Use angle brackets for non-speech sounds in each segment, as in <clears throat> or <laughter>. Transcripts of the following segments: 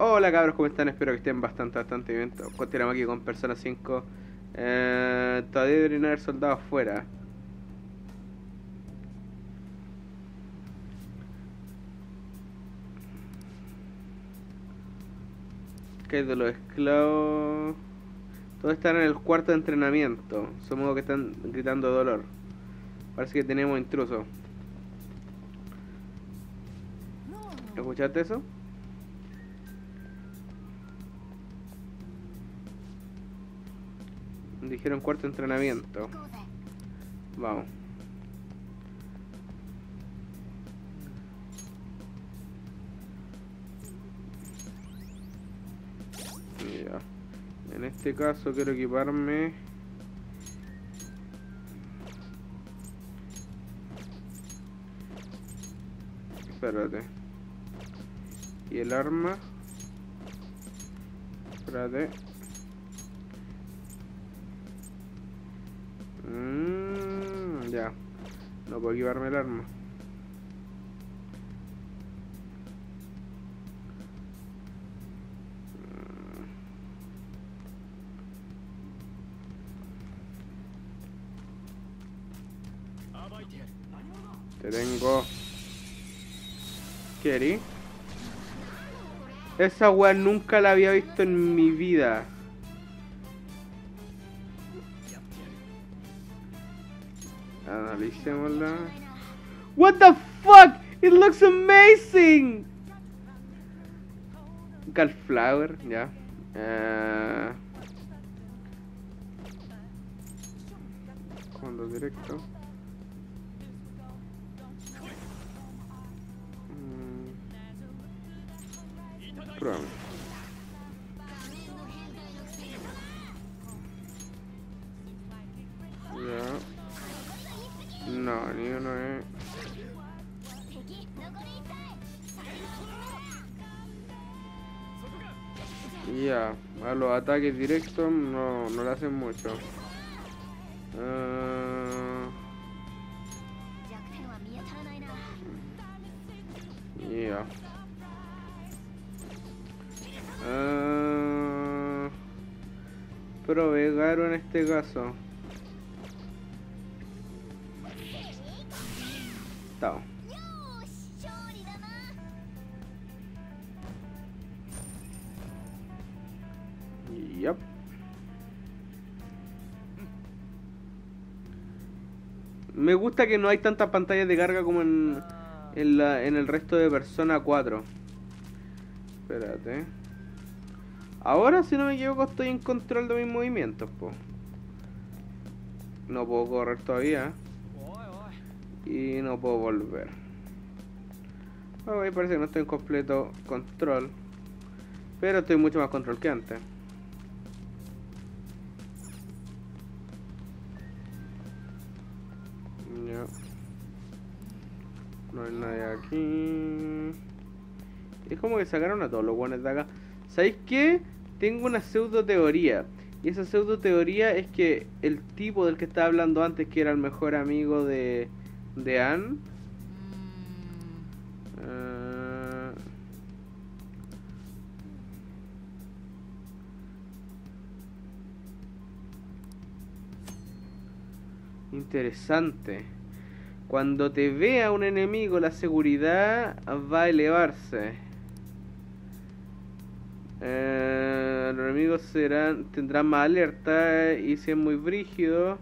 Hola cabros, ¿cómo están? Espero que estén bastante, bastante bien. Continuamos aquí con Persona 5. Eh, todavía deberían haber soldados afuera. Que de los esclavos. Todos están en el cuarto de entrenamiento. Supongo que están gritando dolor. Parece que tenemos intrusos. ¿Escuchaste eso? Dijeron cuarto entrenamiento. Vamos. Ya. En este caso quiero equiparme... Espérate. Y el arma... Espérate. Ya. No puedo equiparme el arma. Te tengo. ¿Querí? Esa weá nunca la había visto en mi vida. What the fuck? It looks amazing. Galflower, ya. Uh... Comando directo. Pronto. Ya. Ya, a los ataques directos no, no le hacen mucho. Uh... Ya. Uh... En este caso. Gusta que no hay tantas pantallas de carga como en, en, la, en el resto de Persona 4. Espérate. Ahora, si no me equivoco, estoy en control de mis movimientos, po. No puedo correr todavía. Y no puedo volver. Ok, parece que no estoy en completo control. Pero estoy mucho más control que antes. No hay nadie aquí. Es como que sacaron a todos los guanes de acá. ¿Sabéis qué? Tengo una pseudo teoría. Y esa pseudo teoría es que el tipo del que estaba hablando antes, que era el mejor amigo de, de Anne. Uh, interesante. Cuando te vea un enemigo, la seguridad va a elevarse. Eh, los enemigos serán, tendrán más alerta y si es muy brígido,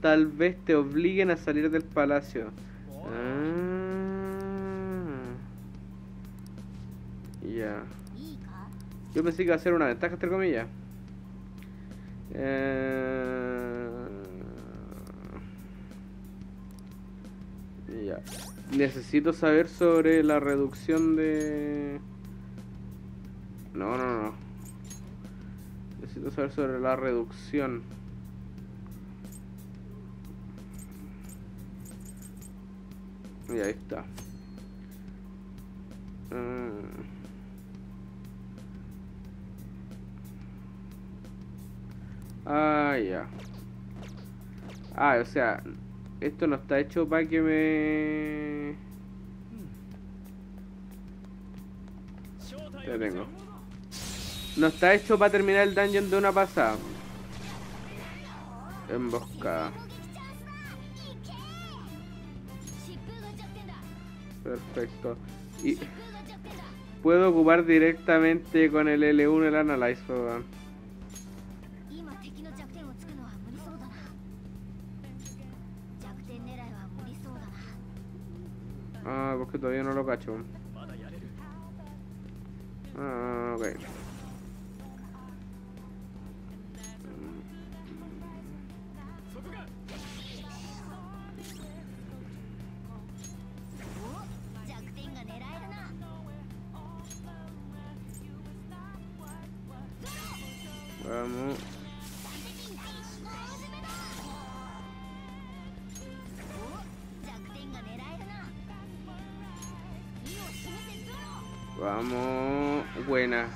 tal vez te obliguen a salir del palacio. Ah, ya. Yo pensé que iba a ser una ventaja, entre comillas. Eh, ya. Necesito saber sobre la reducción de... No, no, no. Necesito saber sobre la reducción. Y ahí está. Ah, ya. Ah, o sea, esto no está hecho para que me... Te tengo. No está hecho para terminar el dungeon de una pasada. Emboscada. Perfecto. Y puedo ocupar directamente con el L1 el Analyze, todavía no lo cacho. Ah, ok. Vamos. Buena.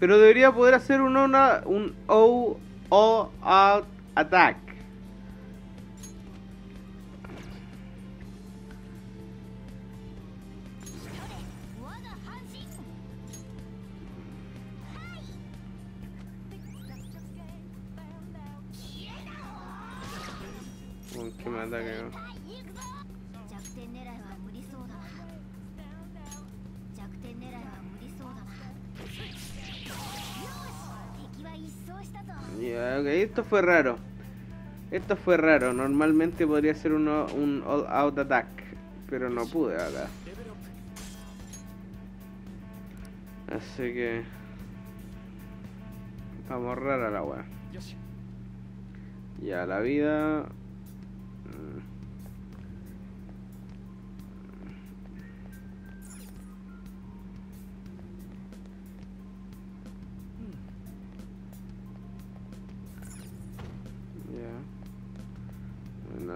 Pero debería poder hacer un, una, un O, O, out attack. Esto fue raro. Esto fue raro. Normalmente podría ser uno, un all out attack. Pero no pude acá. Así que. Vamos rara la weá. Ya, la vida.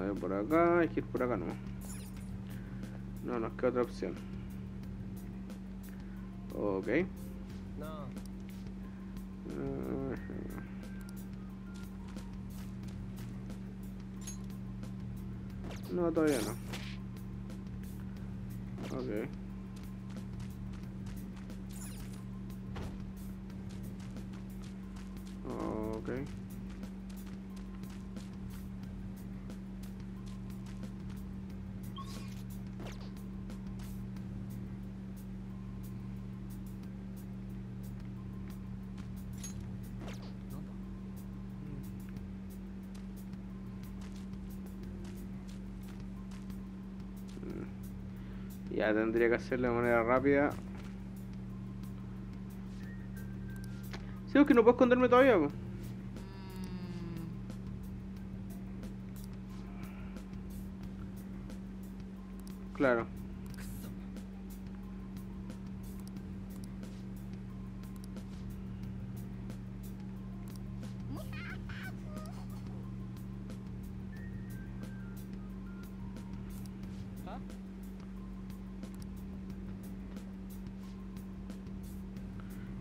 No por acá, hay que ir por acá no. No, nos queda otra opción. Ok. Ah, No, todavía no. Ok. Tendría que hacerlo de manera rápida. Sí, es que no puedo esconderme todavía, po.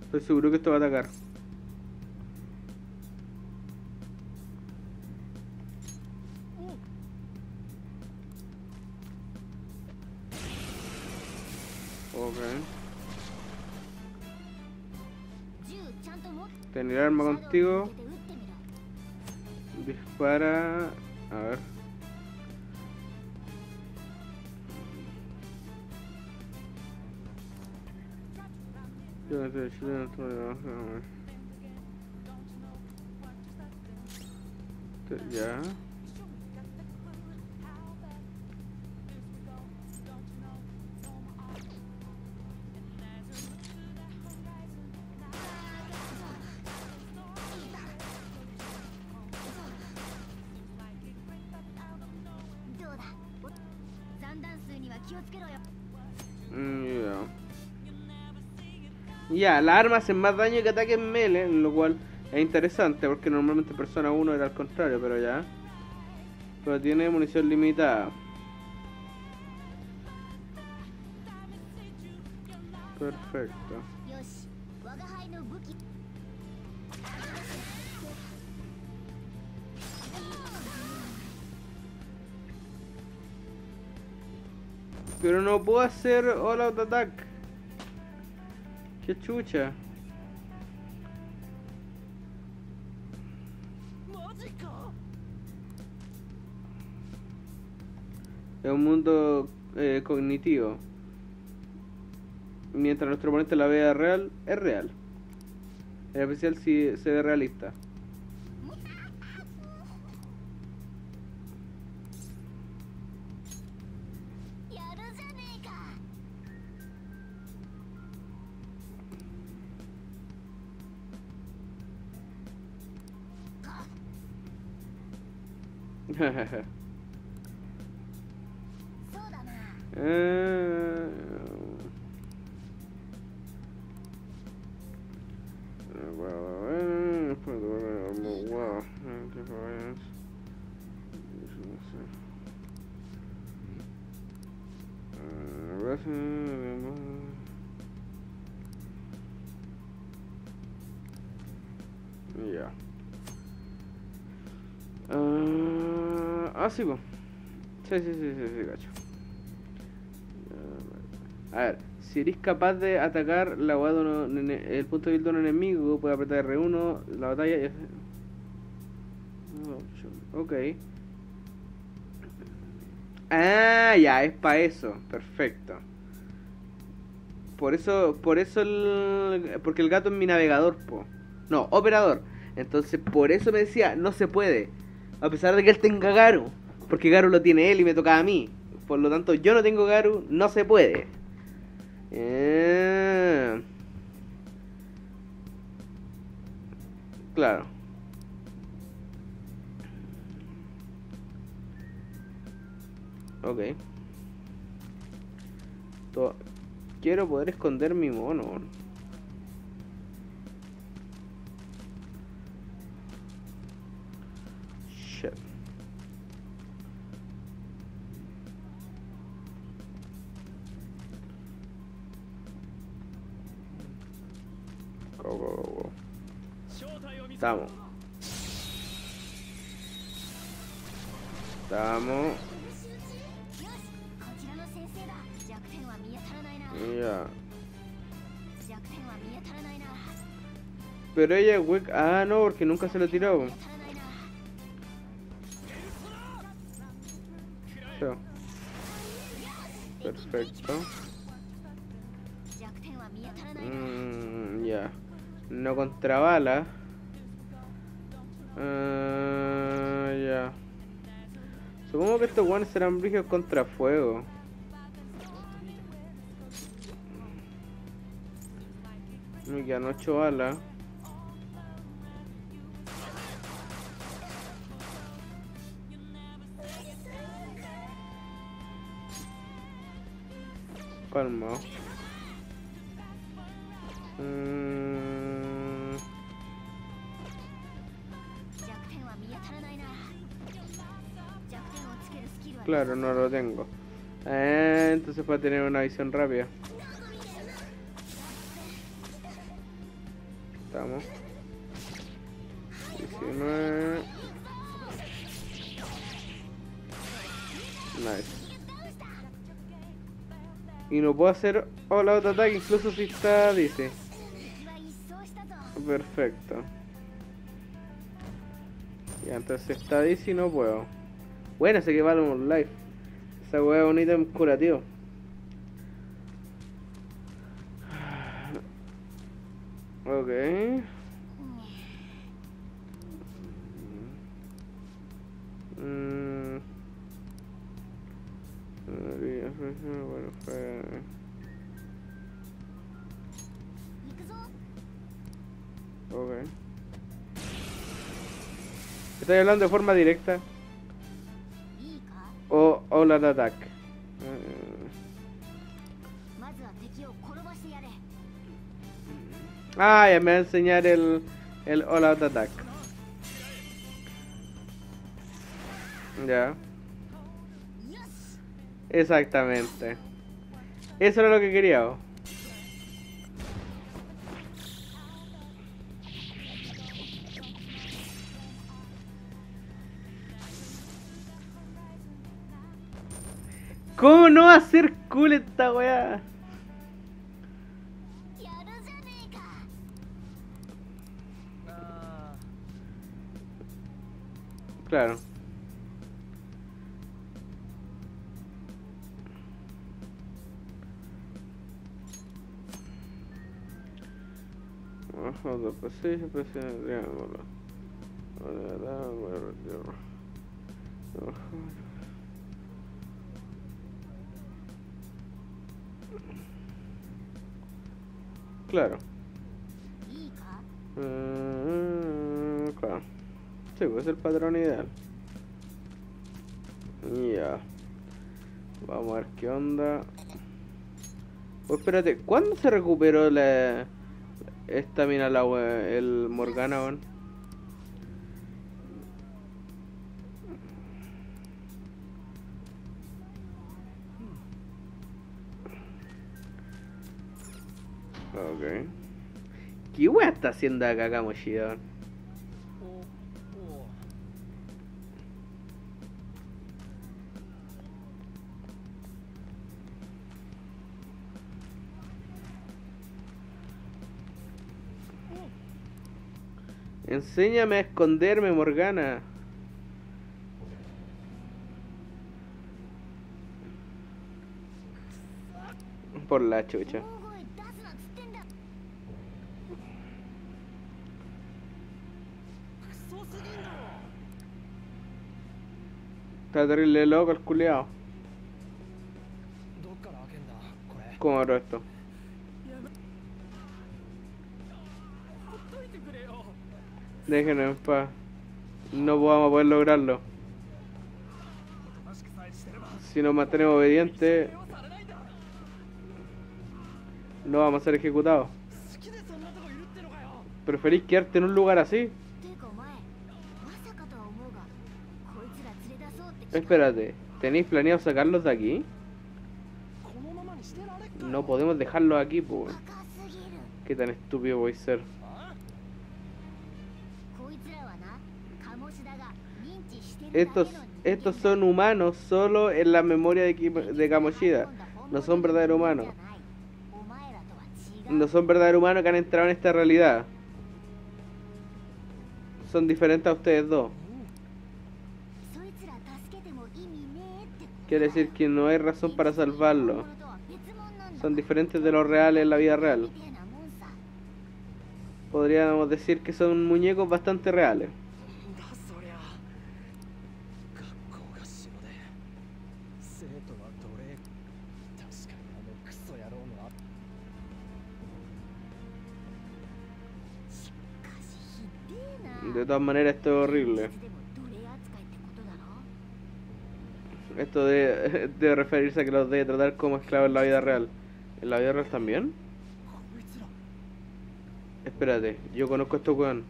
Estoy seguro que esto va a atacar. Ok. Tener arma contigo. Dispara Yo no sé, yo no ya, las armas hacen más daño que ataques melee, lo cual es interesante porque normalmente persona 1 era al contrario, pero ya. Pero tiene munición limitada. Perfecto. Pero no puedo hacer all out attack. ¡Qué chucha! Es un mundo eh, cognitivo. Mientras nuestro oponente la vea real, es real. En especial si se ve realista. うだな Eh, Ya. Ah, sí, po. Sí, sí, sí, sí, sí, cacho. A ver, si eres capaz de atacar la nene- el punto de vista de un enemigo, puedes apretar R1, la batalla y... Ok. Ah, ya, es para eso. Perfecto. Por eso, por eso el... Porque el gato es mi navegador, po. No, operador. Entonces, por eso me decía, no se puede. A pesar de que él tenga Garu. Porque Garu lo tiene él y me toca a mí. Por lo tanto, yo no tengo Garu, no se puede. Eh... Claro. Ok. Quiero poder esconder mi mono. Estamos. Estamos. Mira. Pero ella es Ah, no, porque nunca se lo tiró. Perfecto. Mm, ya. Yeah. No contrabala. Estos guanes serán brígidos contra fuego. Me quedan 8 balas. Claro, no lo tengo. Eh, entonces a tener una visión rápida. Estamos. 19. Nice. Y no puedo hacer o la otra ataque incluso si está, dice. Perfecto. Y entonces está dice no puedo. Bueno, ese que Valorant Live. Esa weá bonita es curativo. Ok. Mm. Bueno, fue... Ok. Estoy hablando de forma directa. Hola Dadak. Mm. Ah, ya me va a enseñar el, el Hola Dadak. Ya. Exactamente. Eso era lo que quería. ¿Cómo no va a ser cool esta weá? Claro. Hold Claro. Uh, claro. Sí, pues, es el patrón ideal. Ya. Vamos a ver qué onda. Oh, espérate, ¿cuándo se recuperó la. Esta mina, la el Morgana, Ok. ¿Qué wea está haciendo acá Kamoshida? weón? Enséñame a esconderme, Morgana. Por la chucha. Catarle loco el culeado. ¿Cómo abro esto? Déjenme en paz. No podamos poder lograrlo. Si nos mantenemos obedientes, no vamos a ser ejecutados. ¿Preferís quedarte en un lugar así? Espérate, ¿tenéis planeado sacarlos de aquí? No podemos dejarlos aquí, pues. Qué tan estúpido voy a ser. Estos, estos son humanos solo en la memoria de, de Kamoshida. No son verdaderos humanos. No son verdaderos humanos que han entrado en esta realidad. Son diferentes a ustedes dos. Quiere decir que no hay razón para salvarlo. Son diferentes de los reales, en la vida real. Podríamos decir que son muñecos bastante reales. De todas maneras, esto es horrible. Esto de, <laughs> de referirse a que los debe tratar como esclavos en la vida real. ¿En la vida real también? Espérate, yo conozco a estos weón.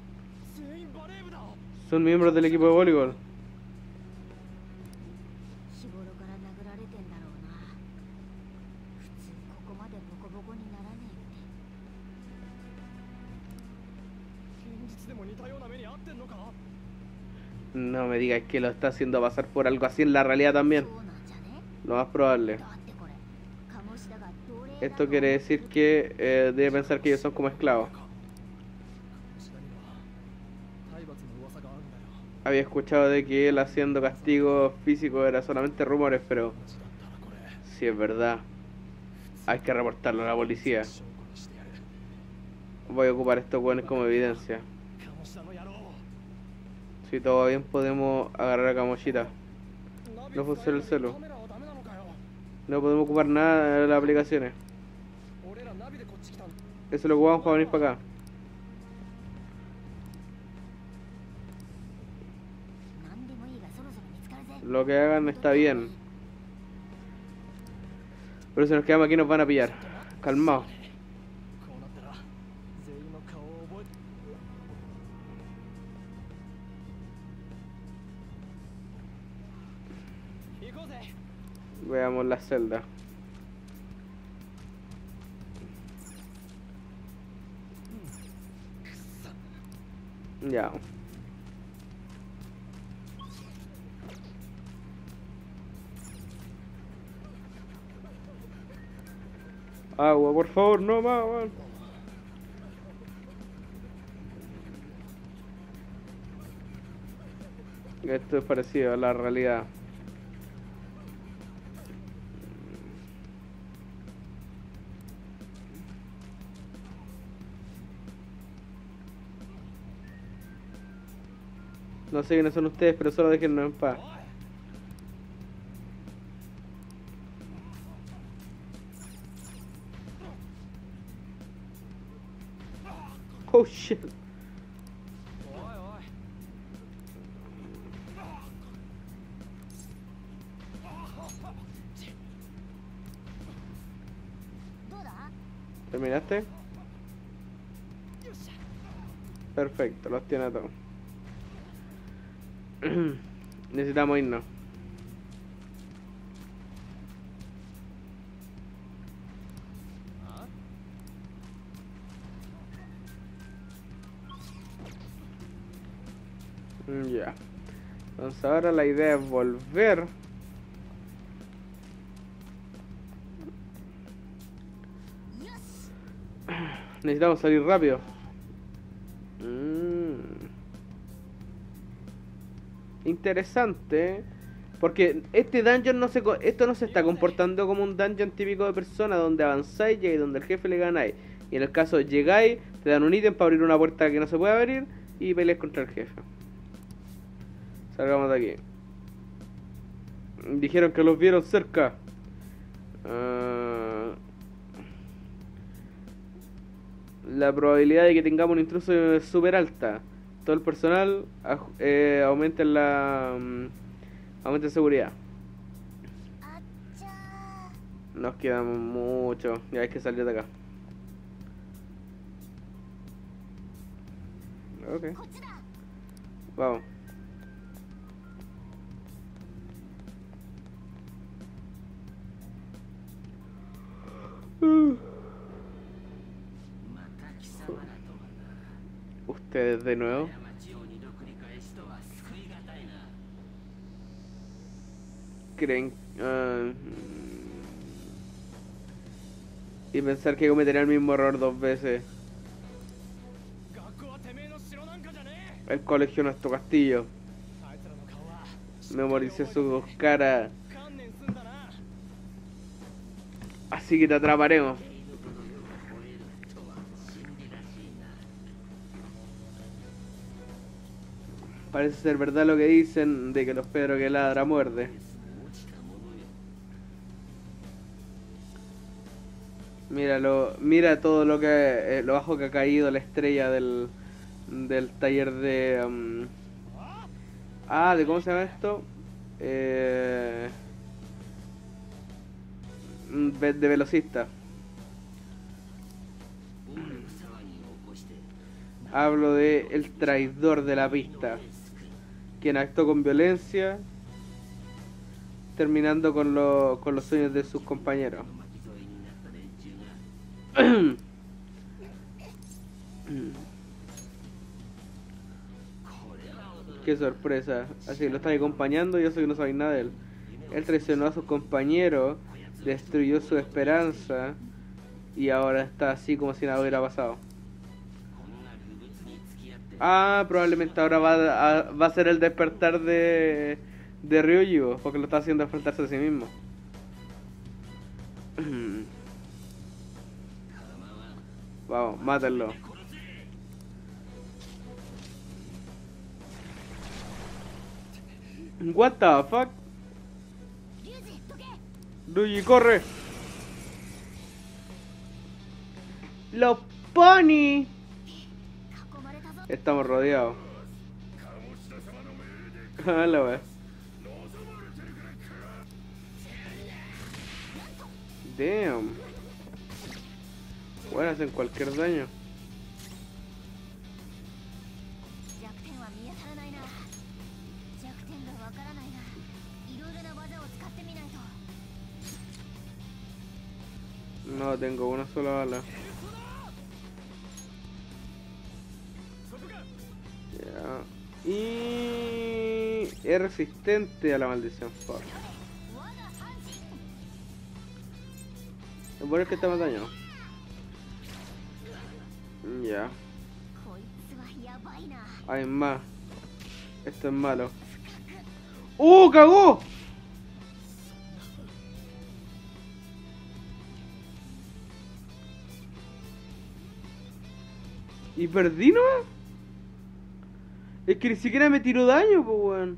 Son miembros del equipo de voleibol. No me digas que lo está haciendo pasar por algo así en la realidad también. Lo más probable. Esto quiere decir que eh, debe pensar que ellos son como esclavos. Había escuchado de que él haciendo castigo físico era solamente rumores, pero si es verdad, hay que reportarlo a la policía. Voy a ocupar estos buenos como evidencia. Si todo bien podemos agarrar a Kamoshita. No funciona el celo. No podemos ocupar nada de las aplicaciones. Eso lo ocupamos para venir para acá. Lo que hagan está bien. Pero si nos quedamos aquí nos van a pillar. Calmado. Veamos la celda. Ya. Agua, por favor, no más. Esto es parecido a la realidad. No sé quiénes son ustedes, pero solo déjenlo en paz. Oh shit. ¿Terminaste? Perfecto, los tiene a todos. Necesitamos irnos. Mm, Ya. Entonces ahora la idea es volver. Necesitamos salir rápido. Interesante. Porque este dungeon no se esto no se está comportando como un dungeon típico de persona donde avanzáis y donde el jefe le ganáis. Y en el caso llegáis, te dan un ítem para abrir una puerta que no se puede abrir y peleas contra el jefe. Salgamos de aquí. Dijeron que los vieron cerca. Ah, la probabilidad de que tengamos un intruso es súper alta todo el personal, eh, aumenten la mm, aumenten seguridad. Nos quedamos mucho, ya hay que salir de acá. Ok. Vamos. Uh. Ustedes de nuevo. Creen... Ah, y pensar que cometería el mismo error dos veces. El colegio no es tu castillo. Memorice sus dos caras. Así que te atraparemos. Parece ser verdad lo que dicen de que los Pedro que ladra muerde. Míralo, mira todo lo que eh, lo bajo que ha caído la estrella del, del taller de um, ah, de cómo se llama esto? Eh, de velocista. Hablo de el traidor de la pista quien actuó con violencia, terminando con, lo, con los sueños de sus compañeros. <clears throat> Qué sorpresa. Así que lo están acompañando y eso que no sabéis nada de él. Él traicionó a sus compañeros, destruyó su esperanza y ahora está así como si nada hubiera pasado. Ah, probablemente ahora va a, va a ser el despertar de, de Ryuji, porque lo está haciendo enfrentarse a sí mismo. <clears throat> Vamos, mátenlo. What the fuck? Ryuji, corre. Los pony. Estamos rodeados. Ah, Damn. Bueno, hacen cualquier daño. No, tengo una sola bala. Y es resistente a la maldición, por. Lo bueno es que está más daño. Ya. Hay más. Esto es malo. ¡Oh, cagó! ¿Y perdí no? Es que ni siquiera me tiró daño, pues, weón.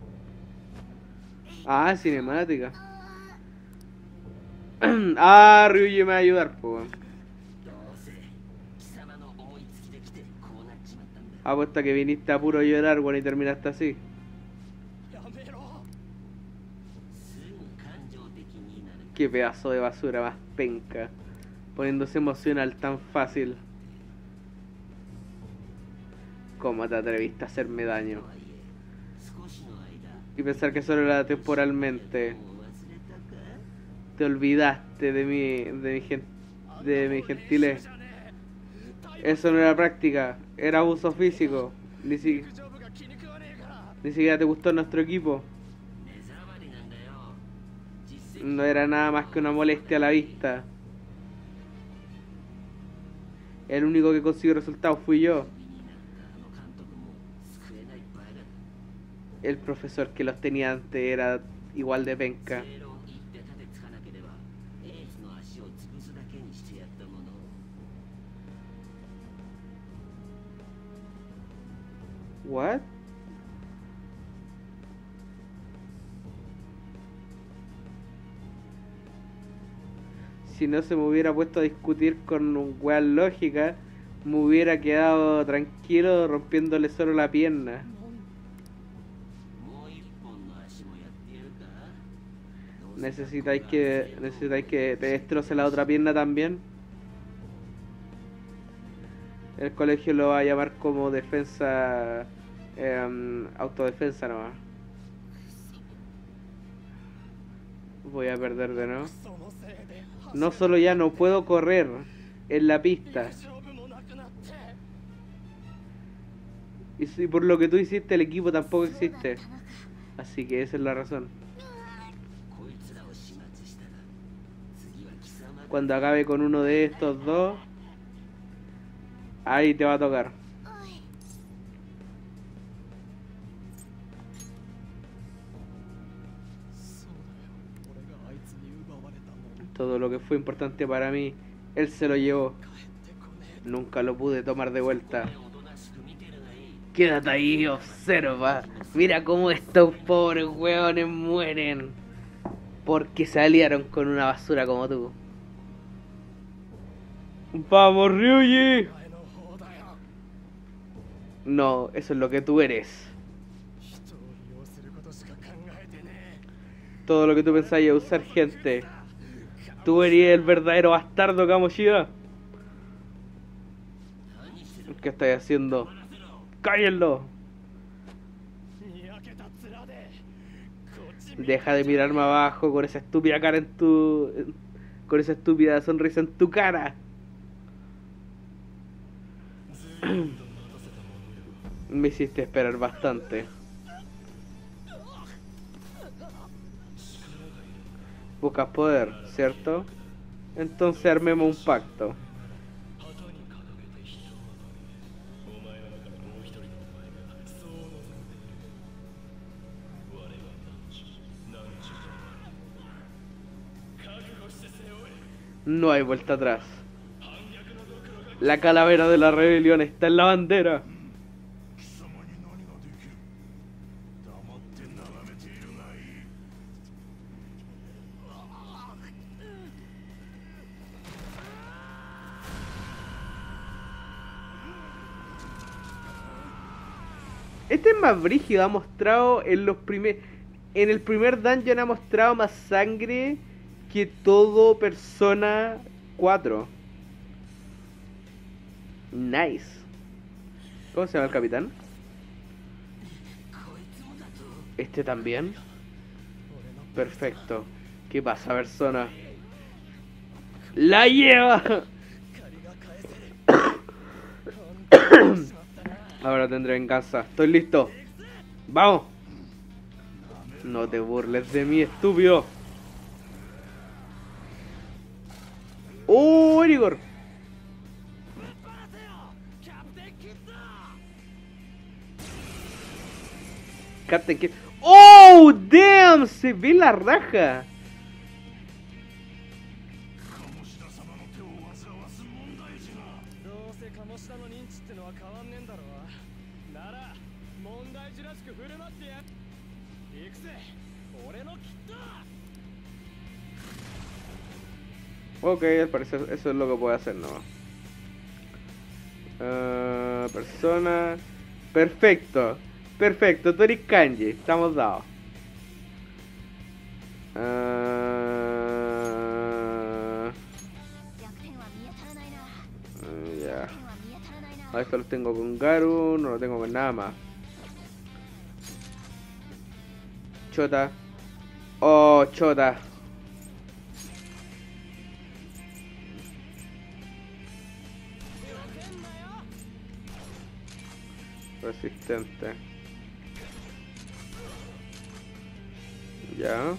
Ah, cinemática. <clears throat> ah, Ryuji me va a ayudar, ah, pues, weón. Apuesta que viniste a puro llorar, weón, y terminaste así. Qué pedazo de basura más penca. Poniéndose emocional tan fácil. ¿Cómo te atreviste a hacerme daño? Y pensar que solo era temporalmente. Te olvidaste de mi, de mi, gen, de mi gentileza. Eso no era práctica, era abuso físico. Ni, si, ni siquiera te gustó nuestro equipo. No era nada más que una molestia a la vista. El único que consiguió resultados fui yo. el profesor que los tenía antes era igual de penca. What? Si no se me hubiera puesto a discutir con un weón lógica, me hubiera quedado tranquilo rompiéndole solo la pierna. necesitáis que necesitáis que te destroce la otra pierna también. El colegio lo va a llamar como defensa, eh, autodefensa nomás. Voy a perder de nuevo. No solo ya no puedo correr en la pista. Y por lo que tú hiciste, el equipo tampoco existe. Así que esa es la razón. Cuando acabe con uno de estos dos, ahí te va a tocar. Todo lo que fue importante para mí, él se lo llevó. Nunca lo pude tomar de vuelta. Quédate ahí observa. Mira cómo estos pobres hueones mueren. Porque se aliaron con una basura como tú. Vamos, Ryuji. No, eso es lo que tú eres. Todo lo que tú pensabas es usar gente. Tú eres el verdadero bastardo, Kamoshida. ¿Qué estáis haciendo? ¡Cállenlo! Deja de mirarme abajo con esa estúpida cara en tu... Con esa estúpida sonrisa en tu cara. <clears throat> Me hiciste esperar bastante. Buscas poder, ¿cierto? Entonces armemos un pacto. No hay vuelta atrás. La calavera de la rebelión está en la bandera. Este es más brígido, ha mostrado en los primeros... En el primer dungeon ha mostrado más sangre que todo Persona 4. Nice. ¿Cómo se llama el capitán? Este también. Perfecto. ¿Qué pasa, persona? ¡La lleva! <coughs> Ahora tendré en casa. Estoy listo. ¡Vamos! No te burles de mí, estúpido. ¡Uh, ¡Oh, Erigor! ¡Oh, damn! Se ve la raja. Ok, al parecer eso es lo que puede hacer no. Ah, persona. Perfecto. Perfecto, tú kanji, estamos dados. Uh... Ah. Ah, A esto lo tengo con Garu, no lo tengo con nada más. Chota. Oh, chota. Resistente. Ya.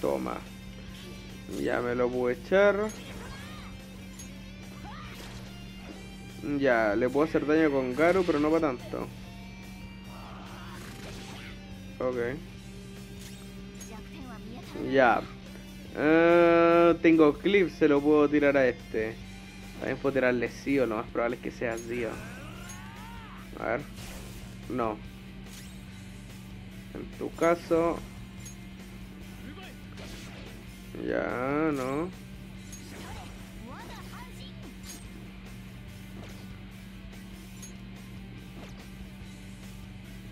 Toma. Ya me lo puedo echar. Ya, le puedo hacer daño con Garu, pero no para tanto. Ok. Ya. Eh, tengo clip, se lo puedo tirar a este. También puedo tirarle Zio, lo más probable es que sea Zio. A ver. No. En tu caso. Ya, no.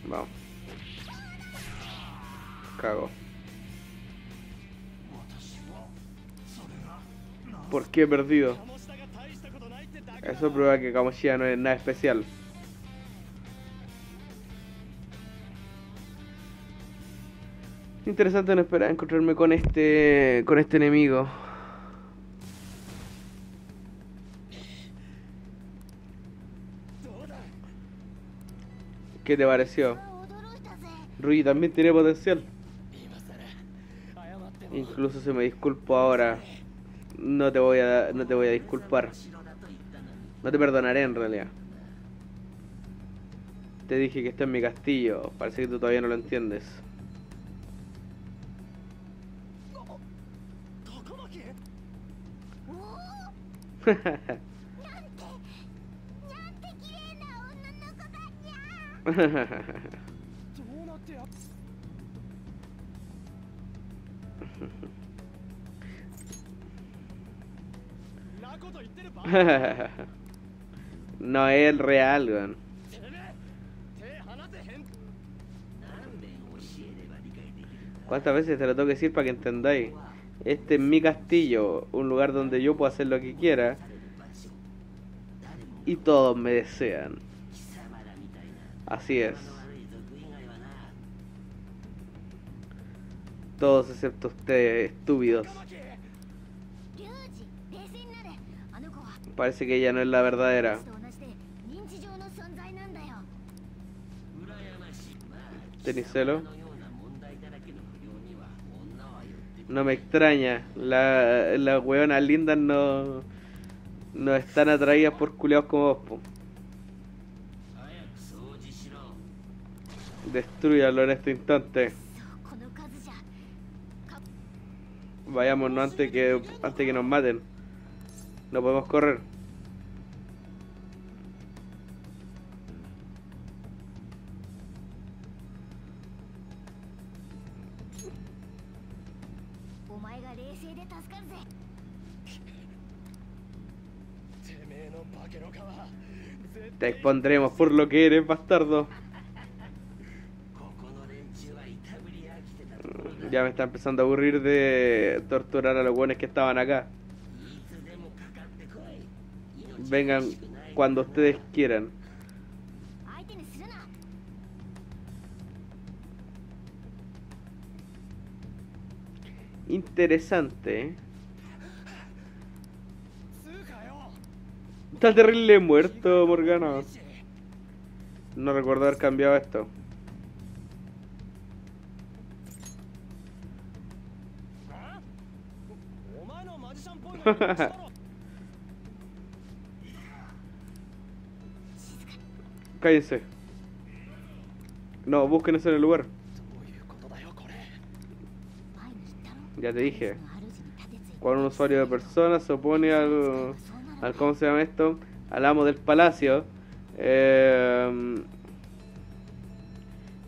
Vamos. Cago. ¿Por qué he perdido? Eso prueba que Kamoshida no es nada especial. Interesante no esperar encontrarme con este con este enemigo. ¿Qué te pareció? Rui también tiene potencial. Incluso si me disculpo ahora. No te voy a no te voy a disculpar. No te perdonaré en realidad. Te dije que está en mi castillo. Parece que tú todavía no lo entiendes. <laughs> <laughs> No es el real, weón. ¿Cuántas veces te lo tengo que decir para que entendáis? Este es mi castillo, un lugar donde yo puedo hacer lo que quiera. Y todos me desean. Así es. Todos excepto ustedes, estúpidos. Parece que ella no es la verdadera. Tenicelo. No me extraña, las la weonas lindas no, no están atraídas por culeados como vos. Po. Destruyalo en este instante. Vayámonos antes que antes que nos maten. No podemos correr. Te expondremos por lo que eres, bastardo. Ya me está empezando a aburrir de torturar a los buenos que estaban acá. Vengan cuando ustedes quieran. Interesante, ¿eh? Está terrible muerto, Morgana. No recuerdo haber cambiado esto. <laughs> Cállense. No, busquen eso en el lugar. Ya te dije. Cuando un usuario de personas se opone al al ¿cómo se llama esto? Al amo del palacio. Em,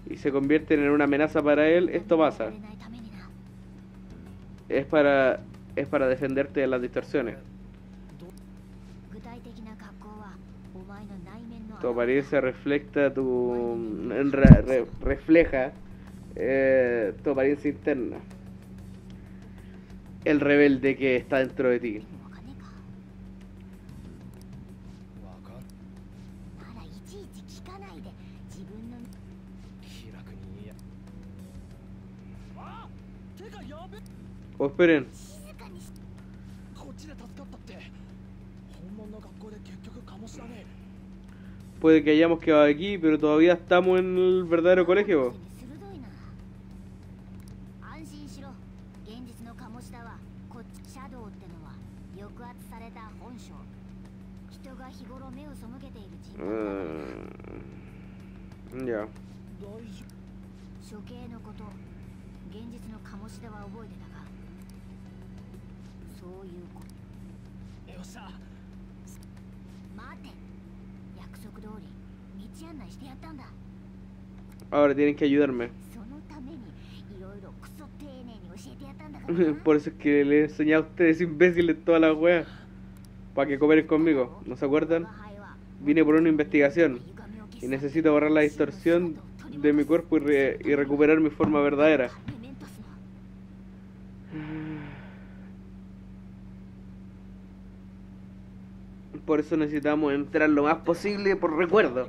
y se convierten en una amenaza para él. Esto pasa. Es para, es para defenderte de las distorsiones. Tu apariencia refleja tu refleja tu apariencia interna. El rebelde que está dentro de ti. O esperen. Puede que hayamos quedado aquí, pero todavía estamos en el verdadero colegio. Uh, ya. そういうこ夫よっしゃ待て約束通り道案内してやったんだ Ahora tienen que ayudarme. そのためにいろいろクソ丁寧に教えてやったんだか<laughs> らな Por eso es que le he enseñado a ustedes imbéciles todas las weas. Para que cooperen conmigo. ¿No se acuerdan? Vine por una investigación. Y necesito borrar la distorsión de mi cuerpo y, re- y recuperar mi forma verdadera. por eso necesitamos entrar lo más posible por recuerdo.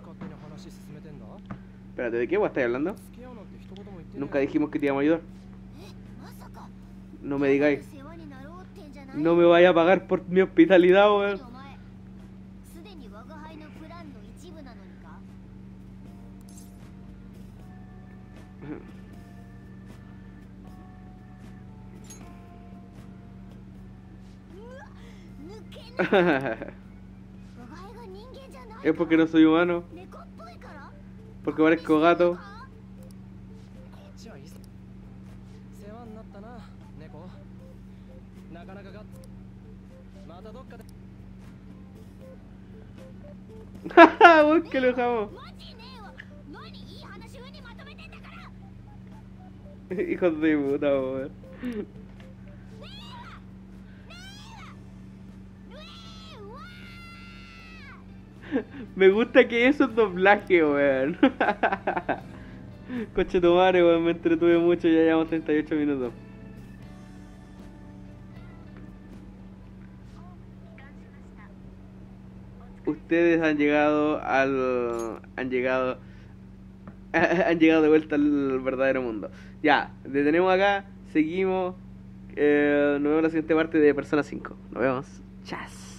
Espérate, ¿de qué vos estáis hablando? Nunca dijimos que te íbamos a ayudar. No me digáis. No me vaya a pagar por mi hospitalidad, weón. <laughs> Es porque no soy humano. Porque parezco gato. <laughs> ¡Jaja! ¡Vos lo dejamos! Hijos de puta, weón. <laughs> Me gusta que eso es doblaje, weón. <laughs> Coche tu madre, weón, me entretuve mucho, ya llevamos 38 minutos. Ustedes han llegado al... han llegado... <laughs> han llegado de vuelta al verdadero mundo. Ya, detenemos acá, seguimos. Eh, nos vemos en la siguiente parte de Persona 5. Nos vemos. Chas.